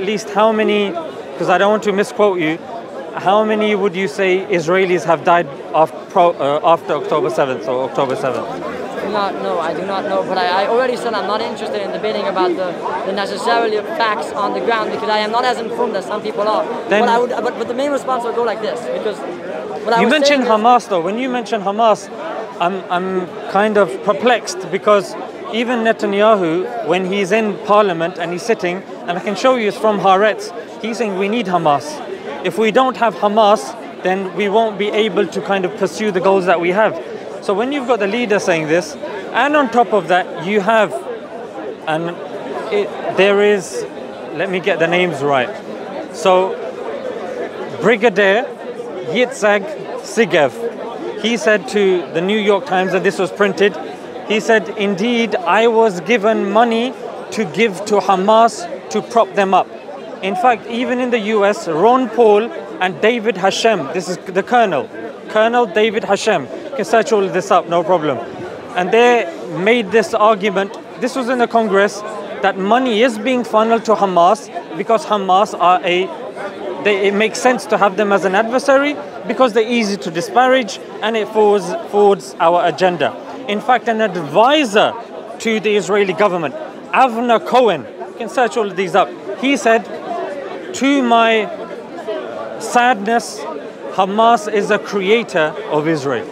At least how many, because I don't want to misquote you, how many would you say Israelis have died after, uh, after October 7th or October 7th? do not know. I do not know. But I, I, already said I'm not interested in debating about the, the necessarily facts on the ground because I am not as informed as some people are. Then, but, I would, but, but the main response would go like this because you mentioned Hamas though. When you mention Hamas, I'm, I'm kind of perplexed because even Netanyahu, when he's in parliament and he's sitting, and I can show you it's from Haaretz, he's saying we need Hamas. If we don't have Hamas, then we won't be able to kind of pursue the goals that we have. So when you've got the leader saying this, and on top of that, you have, and it, there is, let me get the names right. So, Brigadier Yitzhak Segev, he said to the New York Times, and this was printed, he said, Indeed, I was given money to give to Hamas to prop them up. In fact, even in the US, Ron Paul and David Hashem, this is the colonel, Colonel David Hashem, can search all this up, no problem. And they made this argument, this was in the Congress, that money is being funneled to Hamas because Hamas are a they, it makes sense to have them as an adversary because they're easy to disparage and it forwards, forwards our agenda. In fact, an advisor to the Israeli government, Avner Cohen, you can search all of these up, he said, To my sadness, Hamas is a creator of Israel.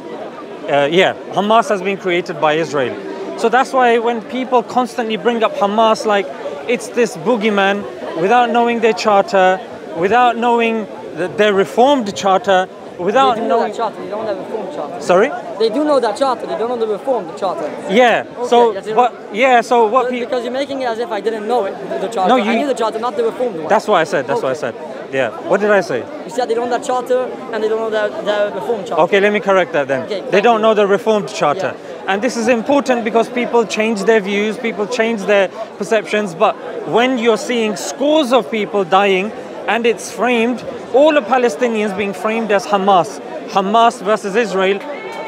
Uh, yeah, Hamas has been created by Israel. So that's why when people constantly bring up Hamas like it's this boogeyman without knowing their charter, without knowing the, their reformed charter, without they do knowing know that charter, they don't the reformed charter. Sorry? They do know that charter, they don't know the reformed charter. Yeah. Okay, so what? Yeah. So what? Because you're making it as if I didn't know it, the, charter. No, you, I knew the charter, not the reformed one. That's what I said. That's okay. what I said. Yeah. What did I say? You said they don't know the charter and they don't know the, the reformed charter. Okay, let me correct that then. Okay, they don't know the reformed charter. Yeah. And this is important because people change their views, people change their perceptions. But when you're seeing scores of people dying and it's framed, all the Palestinians being framed as Hamas, Hamas versus Israel,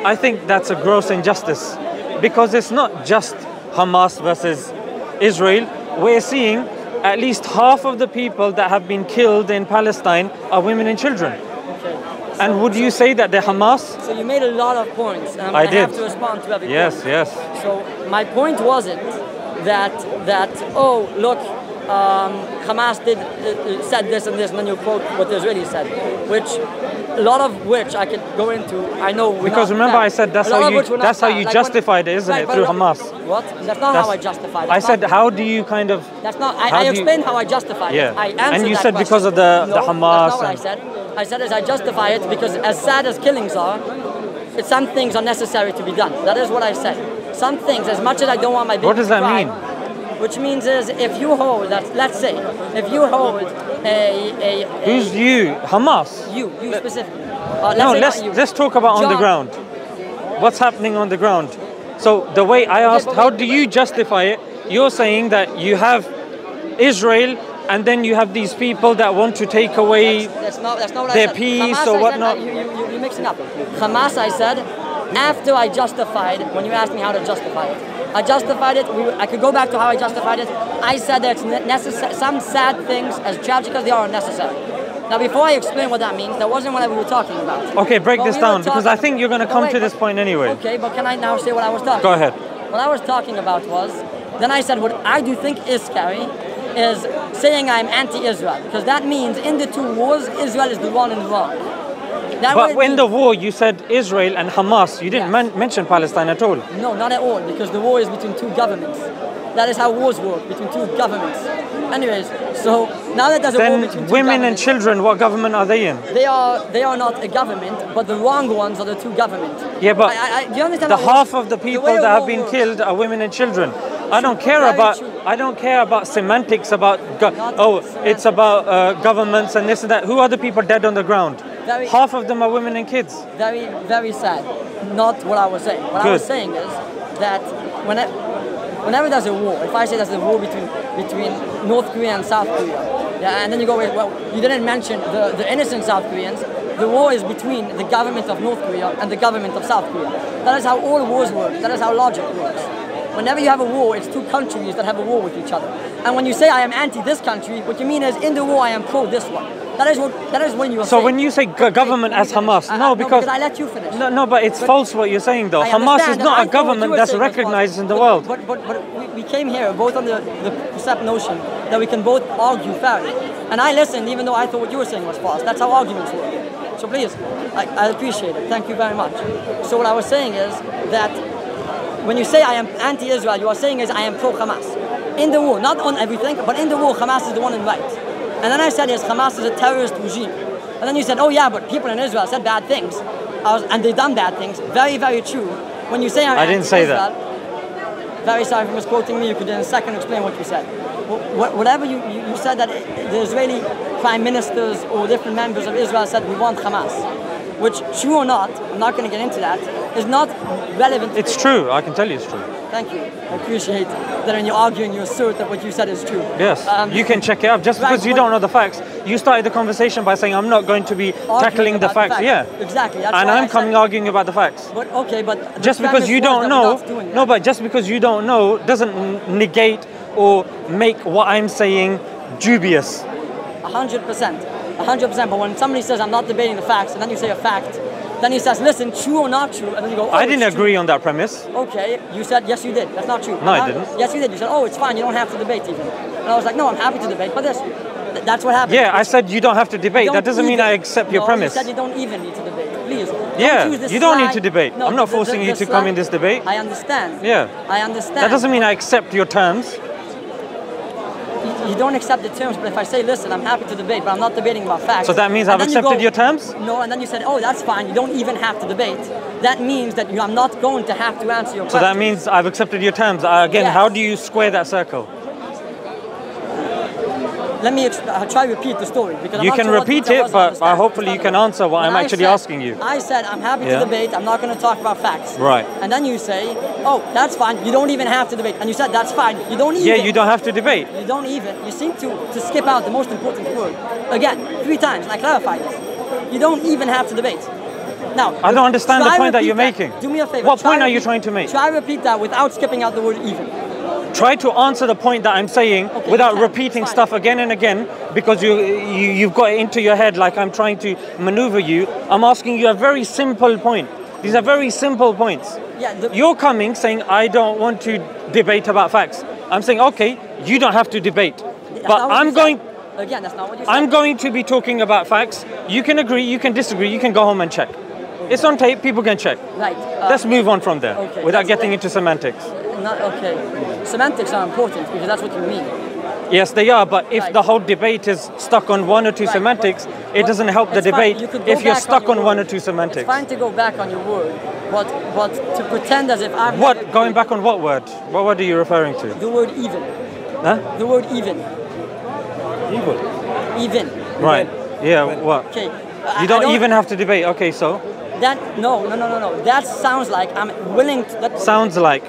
I think that's a gross injustice because it's not just Hamas versus Israel. We're seeing at least half of the people that have been killed in Palestine are women and children. Okay. So, and would you say that they're Hamas? So you made a lot of points, um, and I, I did. have to respond to every yes, point. Yes, yes. So my point wasn't that that oh look, um, Hamas did uh, said this and this, and then you quote what the Israelis said, which a lot of which I could go into. I know because remember I said that's how you that's how you like justified it, isn't right, it, through Hamas? What? That's not that's, how I justified it. I said how do you kind of? That's not. I, I explained how I justified yeah. it. I answered And you said question. because of the no, the Hamas. That's not what I said. I said as I justify it because as sad as killings are, some things are necessary to be done. That is what I said. Some things, as much as I don't want my What does that cry, mean? Which means is if you hold that, let's say, if you hold a, a, a who's you? Hamas. You, you specifically. Uh, no, let's let's talk about John. on the ground. What's happening on the ground? So the way I asked, how do you justify it? You're saying that you have Israel and then you have these people that want to take away that's, that's not, that's not their peace Hamas, or whatnot. You, you, you're mixing up. Hamas, I said, after I justified, when you asked me how to justify it, I justified it. We, I could go back to how I justified it. I said that necessary, some sad things, as tragic as they are, are necessary. Now, before I explain what that means, that wasn't what we were talking about. Okay, break what this we down because I think you're going to oh, come wait, to this point anyway. Okay, but can I now say what I was talking? Go ahead. What I was talking about was, then I said what I do think is scary is saying I'm anti-Israel because that means in the two wars, Israel is the one in the wrong. But in the war, you said Israel and Hamas. You didn't yes. mention Palestine at all. No, not at all, because the war is between two governments. That is how wars work between two governments. Anyways, so now that there's a then war between two women and children, what government are they in? They are they are not a government, but the wrong ones are the two governments. Yeah, but I, I, do you understand the half of the people the that have been works. killed are women and children. I don't care Very about true. I don't care about semantics about oh it's about uh, governments and this and that. Who are the people dead on the ground? Very, Half of them are women and kids. Very very sad. Not what I was saying. What Good. I was saying is that when it, whenever there's a war, if I say there's a war between between North Korea and South Korea, yeah, and then you go, well, you didn't mention the, the innocent South Koreans. The war is between the government of North Korea and the government of South Korea. That is how all wars work. That is how logic works Whenever you have a war, it's two countries that have a war with each other. And when you say I am anti this country, what you mean is in the war I am pro this one. That is what that is when you are So saying. when you say government as Hamas, I- no, because I let you finish. no, no, but it's false what you're saying though. I Hamas is not a government that's recognized in the But- world. But, but, but we, we came here both on the, the percept notion that we can both argue fairly. And I listened even though I thought what you were saying was false. That's how arguments work. So please, I, I appreciate it. Thank you very much. So what I was saying is that when you say I am anti-Israel, you are saying is I am pro-Hamas. In the war, not on everything, but in the war, Hamas is the one in right. And then I said yes, Hamas is a terrorist regime. And then you said, oh yeah, but people in Israel said bad things, I was, and they've done bad things. Very, very true. When you say I'm didn't say that. anti-Israel, Very sorry for misquoting me. You could in a second explain what you said. Wh- wh- Whatever you, you, you said that the Israeli prime ministers or different members of Israel said we want Hamas, which true or not, I'm not going to get into that, is not relevant. It's true. I can tell you it's true. Thank you. I appreciate that when you're arguing, you assert that what you said is true. Yes, Um, you can check it out. Just right, because you don't know the facts, you started the conversation by saying I'm not going to be tackling the about facts. Yeah, Exactly. That's and why I I'm coming arguing about the facts. But okay, but Just because you don't know, doing no, but just because you don't know doesn't negate or make what I'm saying dubious. A hundred percent, a hundred percent. But when somebody says I'm not debating the facts, and then you say a fact, then he says, listen, true or not true, and then you go, oh, I didn't it's true. agree on that premise. Okay, you said yes, you did. That's not true. No, I Now- didn't. Yes, you did. You said, oh, it's fine. You don't have to debate even. And I was like, no, I'm happy to debate. But this, th- that's what happened. Yeah, I said you don't have to debate. That doesn't mean I accept your no, premise. You said you don't even need to debate. Please. Yeah, you don't need to debate. No, I'm not the- the- forcing you the to come in this debate. I understand. Yeah. I understand. That doesn't mean I accept your terms. You- don't accept the terms, but if I say, listen, I'm happy to debate, but I'm not debating about facts. So that means I've then you accepted go- your terms? No, and then you said, oh, that's fine. You don't even have to debate. That means that you, I'm not going to have to answer your questions. So that means I've accepted your terms. Uh, again, Yes. how do you square that circle? Let me I'll try to repeat the story because I'm You can sure repeat it, but, uh, hopefully you can answer what When I'm actually said- asking you. I said I'm happy Yeah. to debate. I'm not going to talk about facts. Right. And then you say, oh, that's fine. You don't even have to debate. And you said that's fine. You don't even. Yeah, you don't have to debate. You don't even. You seem to, to skip out the most important word. Again, three times, I clarified this. You don't even have to debate. Now, I don't understand the point that you're making. Do me a favor. What point are you trying to make? Try repeat that without skipping out the word even. Try to answer the point that I'm saying Okay, without can. repeating fine. stuff again and again because you, you you've got it into your head like I'm trying to maneuver you. I'm asking you a very simple point. These are very simple points. Yeah, You're coming saying I don't want to debate about facts. I'm saying okay, you don't have to debate. That's But I'm you said. going Again, that's not what you said. I'm going to be talking about facts. You can agree, you can disagree, you can go home and check. It's on tape, people can check. Right. uh, Let's move on from there okay, without let's- getting into semantics. Not, okay. Semantics are important because that's what you mean. Yes, they are, but if the whole debate is stuck on one or two Right, semantics, but- it doesn't help the debate You if you're stuck your on one or two semantics. It's fine to go back on your word, but but to pretend as if I've What? Going back on what word? What word are you referring to? The word even. Huh? The word even. Evil. Even. Right. Yeah, what? Okay. You I don't even have to debate. Okay, so That no no no no no. That sounds like I'm willing to. That, sounds like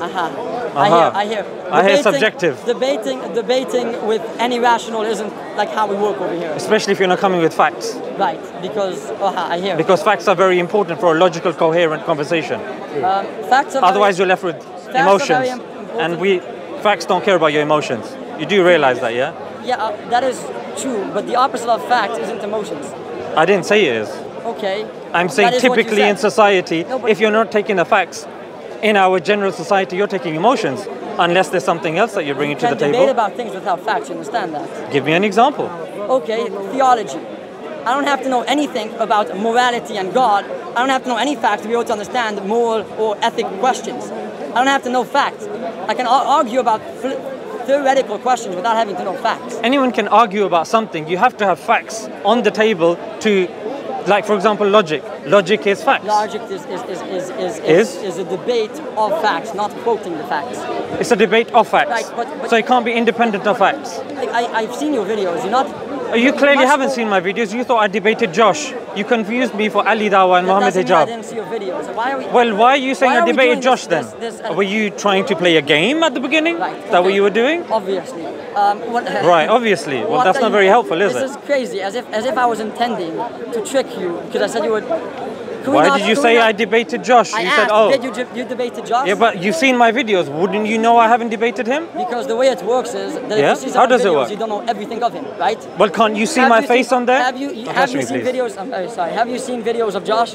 Aha. I Aha. hear. I hear. I hear Debating- subjective. Debating, debating with any rational isn't like how we work over here, especially if you're not coming with facts, right? Because aha, I hear. because facts are very important for a logical, coherent conversation. um, facts are very- Otherwise, you're left with very emotions, and we facts don't care about your emotions. You do realize that, yeah? Yeah, uh, that is true, but the opposite of facts isn't emotions. I didn't say it is. Okay. I'm saying That is what you typically in society, No, if you're not taking the facts, in our general society, you're taking emotions, unless there's something else that you're bringing to the debate table. about things without facts. You understand that? Give me an example. Okay, theology. I don't have to know anything about morality and God. I don't have to know any facts to be able to understand moral or ethic questions. I don't have to know facts. I can argue about theoretical questions without having to know facts. Anyone can argue about something. You have to have facts on the table to, like for example, logic. Logic is facts. Logic is, is, is, is, is, Is? is a debate of facts, not quoting the facts. It's a debate of facts. Right, but- but- so it can't be independent of facts. I, I've seen your videos. You're not. Oh, you clearly haven't seen my videos. You thought I debated Josh. You confused me for Ali Dawah and Mohammed mean I didn't see your videos. Why are we? Well, why are you saying I debated Josh this- then? this- this- uh, Were you trying to play a game at the beginning? Right. That what you were doing? Obviously. Um, what, Right, obviously. Well, that's not you- very helpful, is it? this is crazy. As if as if I was intending to trick you because I said you we Why not- did you say not- I debated Josh? I you asked, said, oh. did you, you debated Josh? Yeah, but you've seen my videos. Wouldn't you know I haven't debated him? because the way it works is that Yeah? if you see How does it work? you don't know everything of him, right? Well, can't you see Have my you face seen- on there? Have you, have you me, seen please. videos? I'm very sorry. Have you seen videos of Josh?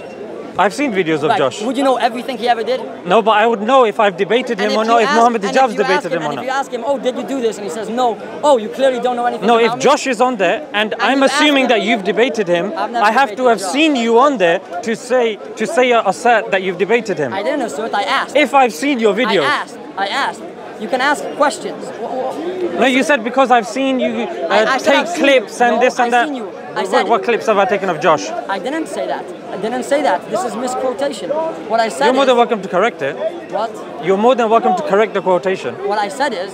I've seen videos of Right. Josh. Would you know everything he ever did? No, but I would know if I've debated him or not, if Mohammed and Hijab's if you ask debated him, him or and if you ask him, oh, did you do this? And he says, no. Oh, you clearly don't know anything No, if me. Josh is on there and I'm assuming that you've debated him, I have to have Josh. seen you on there to say to say or assert that you've debated him. I didn't assert, I asked. If I've seen your I asked. I asked. You can ask questions. No, you said because I've seen you uh, I- I take clips you. and No, this and I've that. seen you. I What- said- what, clips have I taken of Josh? I didn't say that. I didn't say that. This is misquotation. What I said You're more than welcome to correct it. what? You're more than welcome to correct the quotation. What I said is,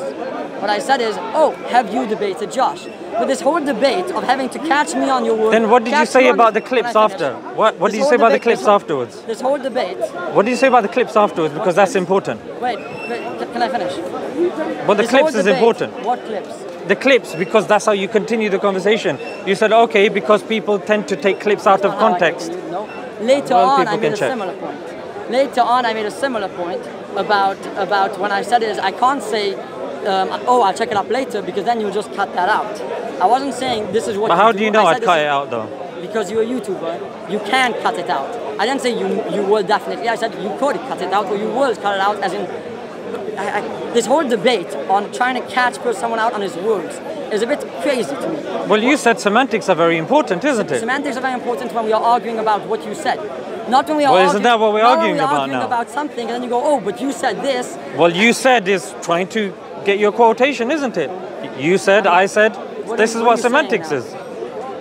what I said is, oh, have you debated Josh? But this whole debate of having to catch me on your word. Then what did you say about the clips after? What what did you say about the clips whole- afterwards? This whole debate. What did you say about the clips afterwards? Because that's important. Wait, wait can- I finish? But the This clips is debate- important. What clips? The clips, because that's how you continue the conversation. You said, okay, because people tend to take clips out of Not how I context. Later Well, on, I made a check. similar point. Later on, I made a similar point about about when I said is I can't say, um, oh, I'll check it up later because then you'll just cut that out. I wasn't saying this is what. But how do you know I I'd cut it out though? Because you're a YouTuber, you can cut it out. I didn't say you you will definitely. I said you could cut it out or you will cut it out. As in, I, I, this whole debate on trying to catch someone out on his words is a bit crazy to me. Well, you said semantics are very important, isn't it? Semantics are very important when we are arguing about what you said. Not when we are Well, arguing, isn't that what we're arguing about arguing now? about something and then you go, oh, but you said this. Well, you said is trying to get your quotation, isn't it? You said, I said, What this are- is what what you semantics is.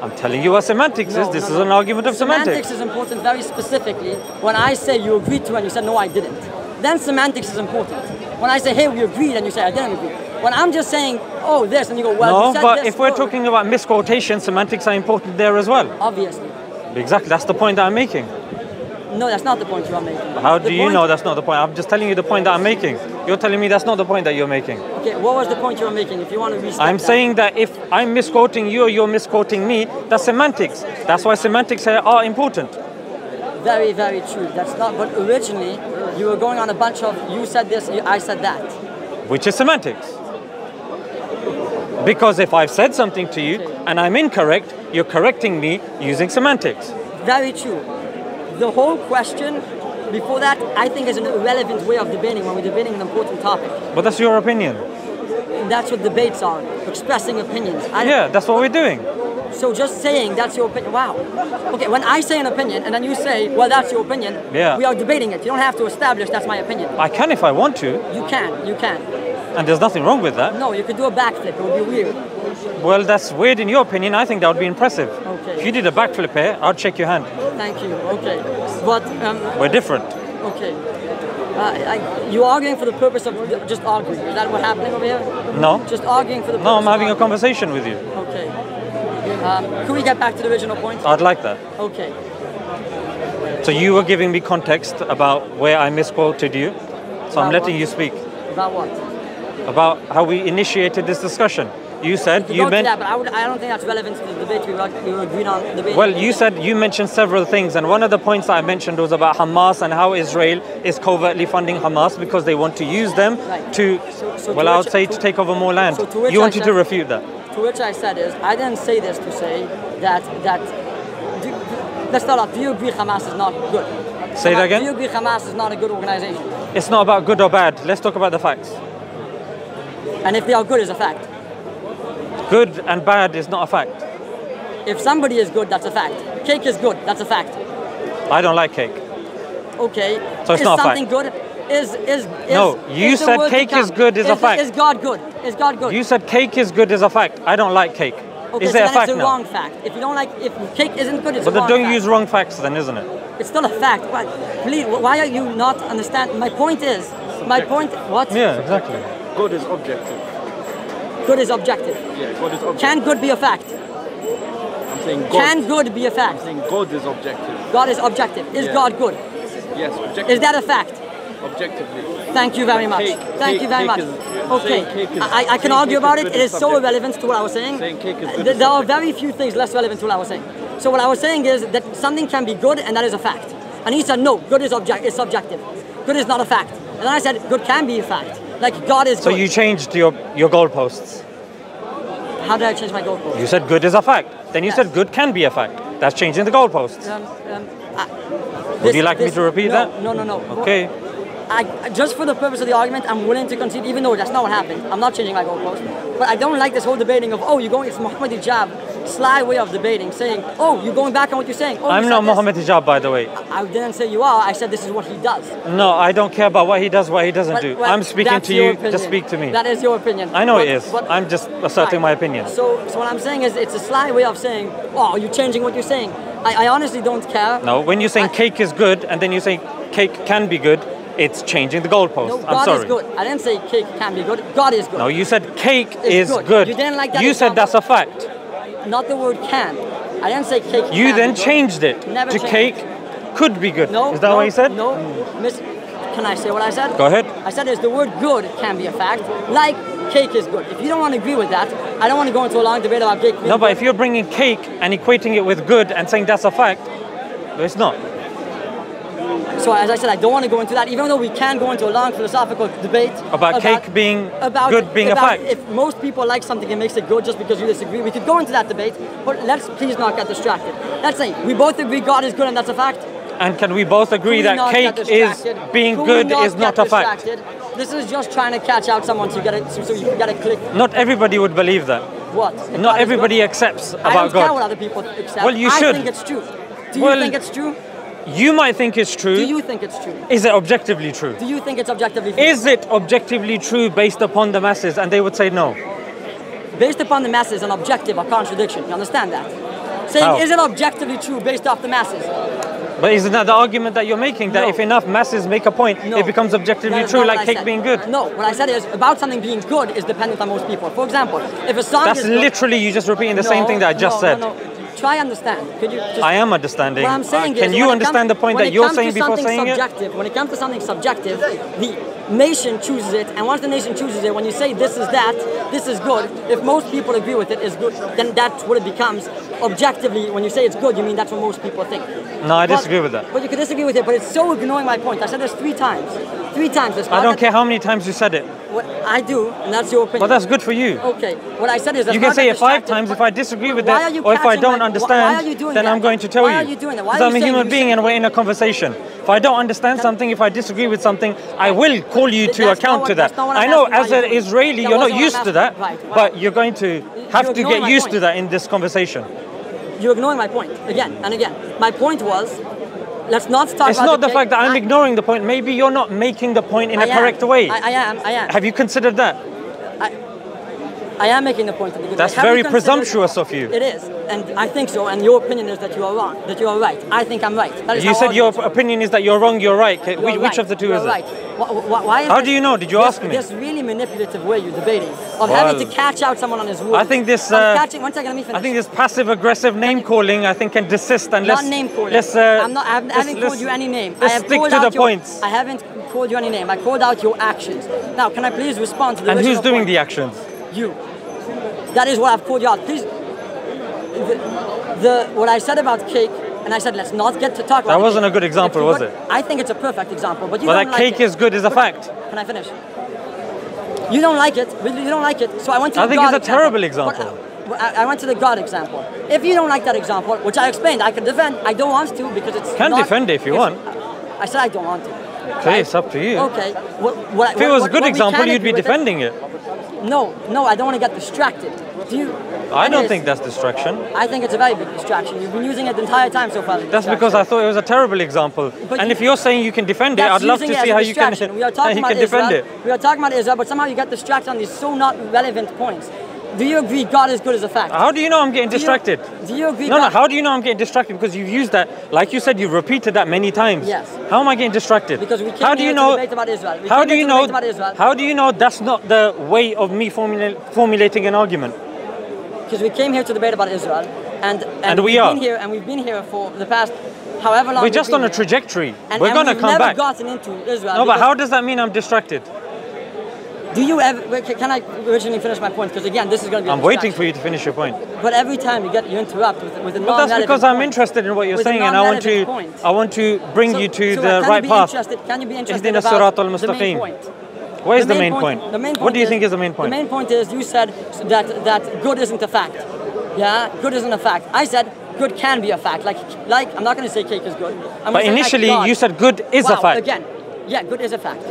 I'm telling you what semantics No, is. This no, is no. an argument of Semantics semantics. is important very specifically when I say you agreed to and you said, no, I didn't. Then semantics is important. When I say, hey, we agreed and you say, I didn't agree. When I'm just saying, oh, this, and you go, well, No, but this if we're word." talking about misquotation, semantics are important there as well. Obviously. Exactly, that's the point that I'm making. No, that's not the point you are making. How The do you know that's not the point? I'm just telling you the point that I'm making. You're telling me that's not the point that you're making. Okay, what was the point you were making if you want to restate I'm that? saying that if I'm misquoting you or you're misquoting me, that's semantics. That's why semantics are are important. Very, very true. That's not, but originally you were going on a bunch of, you said this, I said that. which is semantics. Because if I've said something to you and I'm incorrect, you're correcting me using semantics. Very true. The whole question before that, I think, is an irrelevant way of debating when we're debating an important topic. But that's your opinion. That's what debates are, expressing opinions. I, Yeah, that's what we're doing. So just saying that's your opinion, wow. Okay, when I say an opinion and then you say, well, that's your opinion, Yeah. we are debating it. You don't have to establish that's my opinion. I can if I want to, You can, you can. and there's nothing wrong with that. No, you could do a backflip. It would be weird. Well, that's weird in your opinion. I think that would be impressive. Okay. If you did a backflip here, I'd shake your hand. Thank you. Okay. But um, We're different. Okay. Uh, I, you're arguing for the purpose of just arguing. Is that what's happening over here? No. Just arguing for the purpose No, I'm having a conversation with you. Um, can we get back to the original point? I'd like that. Okay. So you were giving me context about where I misquoted you. So I'm letting what? you speak About what? about how we initiated this discussion. You said You you meant that, but I, would, I don't think that's relevant to the debate we were, we were agreed on. Debate. Well, you said you mentioned several things, and one of the points I mentioned was about Hamas and how Israel is covertly funding Hamas because they want to use them Right. to, So- so to well, I would which- say to- to take over more land. so you wanted to refute that. To which I said is, I didn't say this to say that that. Do, do, let's start off. Do you agree Hamas is not good? Say it Hamas- again? Do you agree Hamas is not a good organization? It's not about good or bad. Let's talk about the facts. And if they are good, is a fact. Good and bad is not a fact. If somebody is good, that's a fact. Cake is good, that's a fact. I don't like cake. Okay. So it's is not a something fact. good? Is is, is No, you is said cake is good is a fact. Is God good? Is God good? You said cake is good is a fact. I don't like cake. okay, is so it a then fact it's a now? wrong fact. If you don't like, if cake isn't good, it's But a then wrong don't fact. use wrong facts then, isn't it? It's still a fact. Why, please, why are you not understand? My point is, my point. What? Yeah, exactly. God is objective. Good is objective. Yeah, God is objective. Can good be a fact? I'm saying God. Can good be a I'm fact? saying God is objective. God is objective. Is Yeah. God good? Yes, objective. Is that a fact? Objectively? Thank you very much. Cake- Thank cake- you very much. is- okay, is- I, I can argue about it. It is is so irrelevant to what I was saying. Saying cake is Uh, good th- There are very few things less relevant to what I was saying. So what I was saying is that something can be good and that is a fact. And he said, no, good is object is subjective. Good is not a fact. And then I said, good can be a fact. Like God is So good. you changed your, your goalposts. How did I change my goalposts? You said good is a fact. Then you Yes. said good can be a fact. That's changing the goalposts. Um, um, I- Would you like me to repeat no, that? No, no, no. Okay. I, just for the purpose of the argument, I'm willing to concede, even though that's not what happened. I'm not changing my goalpost. But I don't like this whole debating of, oh, you're going, it's Muhammad Hijab, sly way of debating, saying, oh, you're going back on what you're saying. Oh, I'm said not this. Mohammed Hijab, by the way. I didn't say you are, I said this is what he does. No, I don't care about what he does, what he doesn't But- do. well, I'm speaking to you. opinion. Just speak to me. That is your opinion. I know But- it is. but- I'm just asserting my opinion. So, so what I'm saying is, it's a sly way of saying, oh, you're changing what you're saying. I, I honestly don't care. No, when you're saying I- cake is good and then you say cake can be good, it's changing the goalpost. No, I'm God sorry. is good. I didn't say cake can be good. God is good. No, you said cake It's is good. good. You didn't like that You said that's a fact. Not the word can. I didn't say cake. You can then be good. changed it Never to changed cake it. could be good. No. Is that no, what you said? No. Miss, can I say what I said? Go ahead. I said is the word good can be a fact, like cake is good. If you don't want to agree with that, I don't want to go into a long debate about cake. No, but good. if you're bringing cake and equating it with good and saying that's a fact, it's not. So as I said, I don't want to go into that, even though we can go into a long philosophical debate About cake being about, good being a about fact. If most people like something, it makes it good just because you disagree. We could go into that debate, but let's please not get distracted. Let's say we both agree God is good and that's a fact. And can we both agree Could that cake is being Could good is not a fact? This is just trying to catch out someone so you get it, so, you can get a click. Not everybody would believe that. What? If God Not is everybody accepts I don't care what other people accept. Well, you I should. think it's true. Do Well- you think it's true? You might think it's true. Do you think it's true? Is it objectively true? Do you think it's objectively true? Is it objectively true based upon the masses? And they would say no. based upon the masses an objective a contradiction. You understand that? Saying How? is it objectively true based off the masses? But isn't that the argument that you're making? That No. if enough masses make a point, No. it becomes objectively true, like cake being good? No, what I said is about something being good is dependent on most people. For example, if a song That's is good, literally you just repeating the same thing that I just no, said. Try understand. Could you just I am understanding. What I'm saying Uh, Can is, you understand the point that you're saying before saying it? subjective, When it comes to something subjective, the nation chooses it, and once the nation chooses it, when you say this is that, this is good, if most people agree with it is good, then that's what it becomes. Objectively, when you say it's good, you mean that's what most people think. No, I But- disagree with that. But you can disagree with it, but it's so ignoring my point. I said this three times. Three times. It's I don't care how many times you said it. What I do, and that's your opinion. But that's good for you. Okay, what I said is that You can say it five times. If I disagree with Why that, or if I don't my- understand, why are you doing then that? I'm going to tell Why you. are you doing that? Why Because I'm a human being and we're in a conversation. If I don't understand something, if I disagree with something, I will call you to that's account what- to that. that's not what I know as an. Israeli, you're not used to that. But you're going to have to get used to that in this conversation. You're ignoring my point again and again. My point was, let's not start. It's not the fact that I'm I- ignoring the point. Maybe you're not making the point in I a am. correct way. I, I am. I am. Have you considered that? I am making the point. The That's very presumptuous of you. It is, and I think so. And your opinion is that you are wrong. That you are right. I think I'm right. You said your opinion is that you're wrong, you're right. You Which, are which right. of the two You is are it? Why, How do you know? Did you ask me? This really manipulative way you're debating of having to catch out someone on his word. I think this. Uh, catching. One second, let me finish. I think this passive aggressive name calling. I think can desist and not name calling. let's. Uh, I'm not. I haven't, let's- called you any name. I have stick called to out the your, points. I haven't called you any name. I called out your actions. Now, can I please respond to the And who's doing point? the actions? You. That is what I've called you out. Please. The, the what I said about cake, and I said let's not get to talk about. That wasn't a good example, was it? I think it's a perfect example, but you But that like cake it. is good is a But- fact. Can I finish? You don't like it. You don't like it. So I went to. I the think God it's a terrible example. uh, I, I went to the God example. If you don't like that example, which I explained, I can defend. I don't want to because it's. Can not- defend it if you want. I said I don't want to. Okay, it's up to you. Okay. What, what, If it was a good example, you'd be defending it. No, no, I don't want to get distracted. Do you? I don't think that's distraction. I think it's a very big distraction. You've been using it the entire time so far. That's because I thought it was a terrible example. But and you- if you're saying you can defend it, I'd love to see how you can. We are talking you about defend Israel. it. We are talking about Israel, but somehow you get distracted on these so not relevant points. Do you agree God is good as a fact? How do you know I'm getting Do you- distracted? do you agree No, no. How do you know I'm getting distracted? Because you've used that, like you said, you've repeated that many times. Yes. How am I getting distracted? Because we came how do you know? debate about Israel. We how do you know? about Israel. How do you know that's not the way of me formula- formulating an argument? because we came here to debate about Israel, and and, and we are here, and we've been here for the past however long. We're just on a trajectory. And, We're and gonna come never back. gotten into Israel. No, but how does that mean I'm distracted? Do you ever? Can I originally finish my point? Because again, this is going to be. I'm waiting for you to finish your point. But every time you get you interrupt with, with a non. But that's because I'm interested in what you're with saying, and I want to. Point. I want to bring so, you to so the right path. Can you be interested? Can you be interested about the main point? What is the main point? The main point What do you is- think is the main point? The main point is you said that that good isn't a fact. Yeah, good isn't a fact. I said good can be a fact. Like like I'm not going to say cake is good. I'm But gonna like initially you said good is a fact. Again, yeah, good is a fact.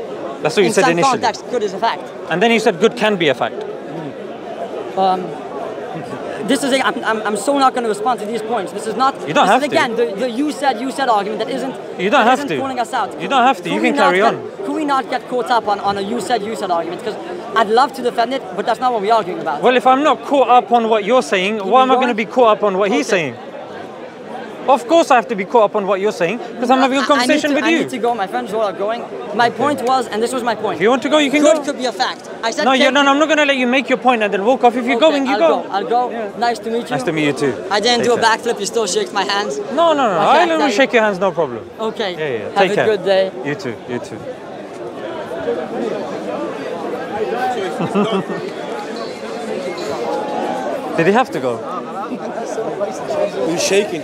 That's what you In said some initially. context, good is a fact. And then you said good can be a fact. Um, This is a, I'm, I'm, I'm so not going to respond to these points. This is not. You don't this have is, to. again the, the you said you said argument that isn't. You don't have isn't to. Pulling us out. You don't have to. You Could we can carry get- on. Could we not get caught up on, on a you said you said argument? Because I'd love to defend it, but that's not what we're arguing about. Well, if I'm not caught up on what you're saying, why am I going to be caught up on what he's saying? Of course, I have to be caught up on what you're saying because I'm having a conversation I need with to, you. I need to go. My friends all are going. My point was, and this was my point. If you want to go, you can good go. could be a fact. I said. No, you cake- no, no, I'm not going to let you make your point and then walk off. If you're Okay, going, you I'll go. go. I'll go. Nice to meet you. Nice to meet you too. I didn't Take do a backflip. You still shake my hands. No, no, no. Okay, I'll let me thank- shake your hands, no problem. Okay. Yeah, yeah. Have Take a care. good day. You too. You too. Did he have to go? He's shaking.